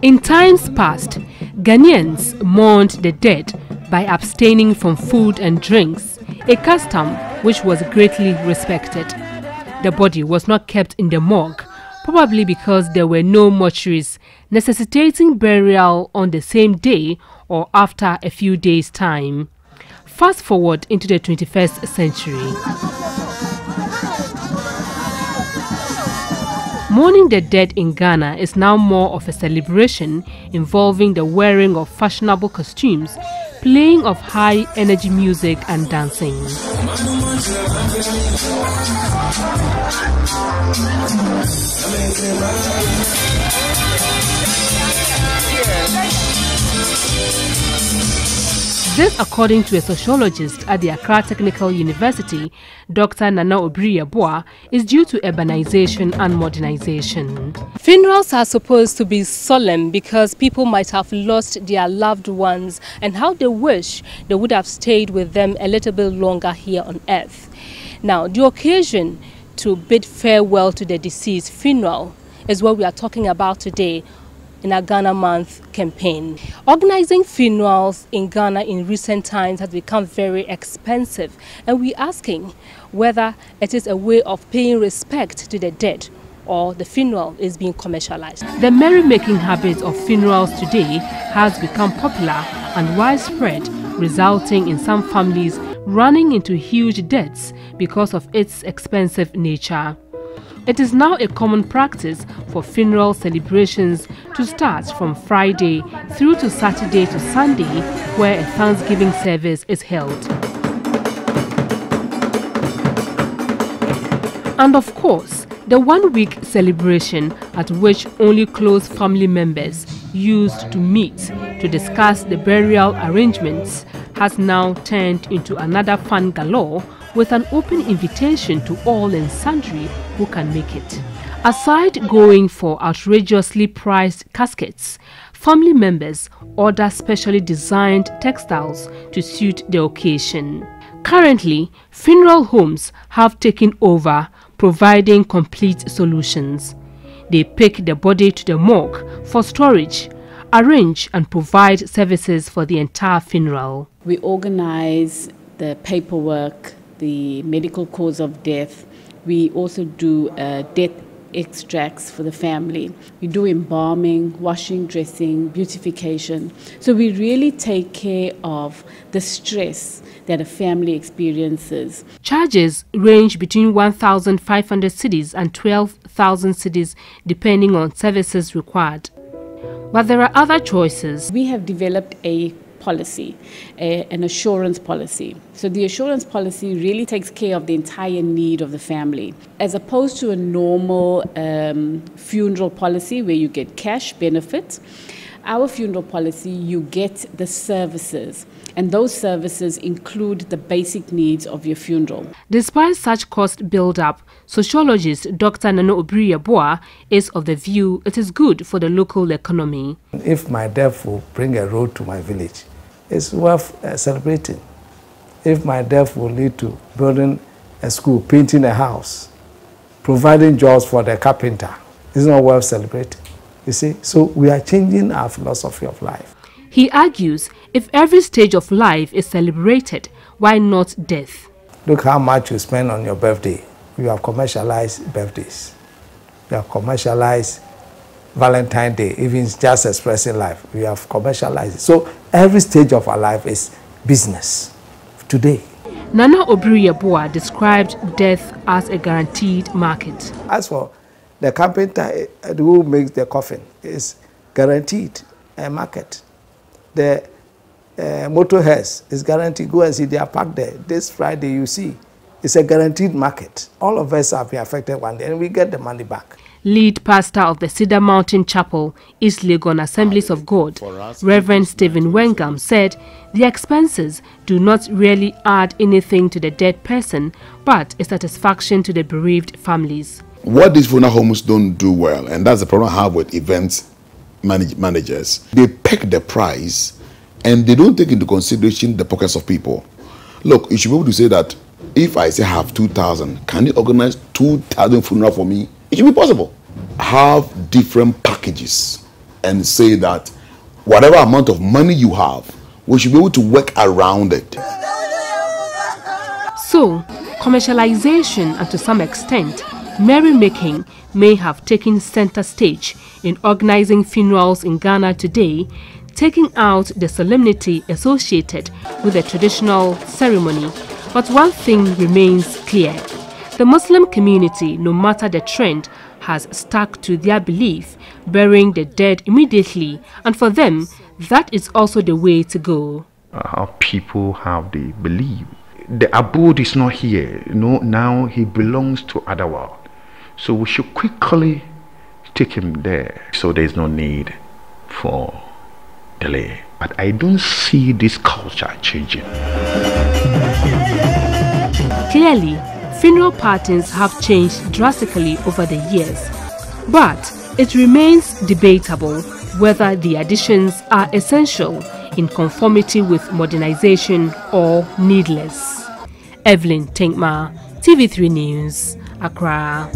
In times past, Ghanaians mourned the dead by abstaining from food and drinks, a custom which was greatly respected. The body was not kept in the morgue, probably because there were no mortuaries necessitating burial on the same day or after a few days' time. Fast forward into the 21st century. Mourning the dead in Ghana is now more of a celebration involving the wearing of fashionable costumes, playing of high energy music and dancing. This according to a sociologist at the Accra Technical University, Dr. Nana Obiri Yeboah, is due to urbanization and modernization. Funerals are supposed to be solemn because people might have lost their loved ones and how they wish they would have stayed with them a little bit longer here on earth. Now, the occasion to bid farewell to the deceased funeral is what we are talking about today in our Ghana Month campaign. Organizing funerals in Ghana in recent times has become very expensive and we're asking whether it is a way of paying respect to the dead or the funeral is being commercialized. The merrymaking habit of funerals today has become popular and widespread, resulting in some families running into huge debts because of its expensive nature. It is now a common practice for funeral celebrations to start from Friday through to Saturday to Sunday, where a Thanksgiving service is held. And of course, the one week celebration at which only close family members used to meet to discuss the burial arrangements has now turned into another fun galore with an open invitation to all and sundry who can make it. Aside going for outrageously priced caskets, family members order specially designed textiles to suit the occasion. Currently, funeral homes have taken over, providing complete solutions. They pick the body to the morgue for storage, arrange and provide services for the entire funeral. We organize the paperwork, the medical cause of death. We also do uh, death extracts for the family. We do embalming, washing, dressing, beautification. So we really take care of the stress that a family experiences. Charges range between 1,500 cedis and 12,000 cedis depending on services required. But there are other choices. We have developed a policy, a, an assurance policy. So the assurance policy really takes care of the entire need of the family, as opposed to a normal um, funeral policy where you get cash benefits. Our funeral policy, you get the services, and those services include the basic needs of your funeral. Despite such cost build-up, sociologist Dr. Nana Obiri Yeboah is of the view it is good for the local economy. If my death will bring a road to my village, it's worth uh, celebrating. If my death will lead to building a school, painting a house, providing jobs for the carpenter, it's not worth celebrating. You see, so we are changing our philosophy of life. He argues if every stage of life is celebrated, why not death? Look how much you spend on your birthday. You have commercialized birthdays. You have commercialized Valentine's Day, even just expressing life. We have commercialized it. So every stage of our life is business today. Nana Obiri Yeboah described death as a guaranteed market. As for the carpenter eh, who makes the coffin, is guaranteed a market. The uh, motorheads is guaranteed. Go and see they are parked there. This Friday, you see, it's a guaranteed market. All of us have been affected one day, and we get the money back lead pastor of the Cedar Mountain Chapel, East Legon Assemblies of God, Reverend Stephen Wengam, said the expenses do not really add anything to the dead person, but a satisfaction to the bereaved families. What these funeral homes don't do well, and that's the problem I have with events manage managers, they pick the price and they don't take into consideration the pockets of people. Look, you should be able to say that if I say I have 2,000, can you organize 2,000 funeral for me? It should be possible. Have different packages and say that whatever amount of money you have, we should be able to work around it. So, commercialization and to some extent, merrymaking may have taken center stage in organizing funerals in Ghana today, taking out the solemnity associated with the traditional ceremony. But one thing remains clear. The Muslim community, no matter the trend, has stuck to their belief, burying the dead immediately, and for them, that is also the way to go. Uh, Our people have the belief. The abode is not here. No, now he belongs to other world. So we should quickly take him there. So there is no need for delay. But I don't see this culture changing. Clearly, funeral patterns have changed drastically over the years. But it remains debatable whether the additions are essential in conformity with modernization or needless. Evelyn Tinkma, TV3 News, Accra.